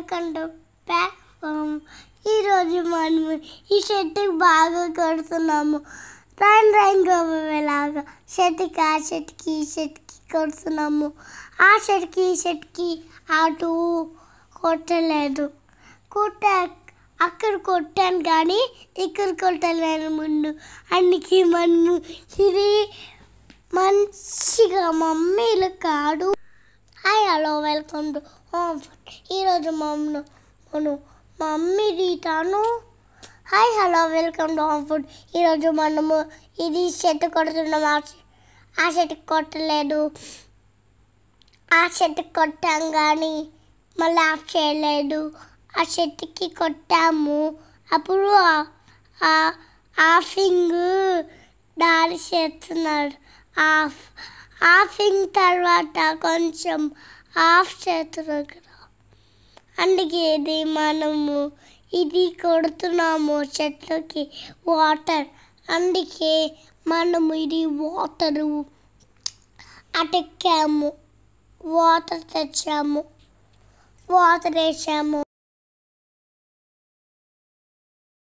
Welcome to platform ఈరోజు మనము ఈ షర్ట్కి బాగా కొడుతున్నాము. రైన్ రైన్ గోవేలాగా షర్ట్కి ఆ షర్ట్కి ఈ షర్ట్కి కొడుతున్నాము. ఆ షర్ట్కి ఈ షర్ట్కి అటు కొట్టలేదు. కొట్ట అక్కడ కొట్టాను కానీ ఇక్కడ కొట్టలేను ముందు. అందుకే మనము ఇది మంచిగా మమ్మీలు కాడు hi hello welcome to home food. ఈరోజు మమ్మను మనం మమ్మీ తీతాను hi hello welcome to home food. ఈరోజు మనము ఇది షర్ట్ కొడుతున్నాం. ఆ ఆ షర్ట్కి కొట్టలేదు. ఆ చెట్టు కొట్టాం కానీ మళ్ళీ ఆఫ్ చేయలేదు. ఆ చెట్టుకి కొట్టాము. అప్పుడు ఆ- ఆఫింగ్ దారి చేస్తున్నాడు. ఆఫ్ ఆఫింగ్ తర్వాత కొంచెం ఆఫ్ చేస్తున్నారు అందుకే ఇది మనము ఇది కొడుతున్నాము చెట్లకి వాటర్. అందుకే మనము ఇది వాటరు అటెక్కాము. వాటర్ తెచ్చాము. వాటర్ వేసాము.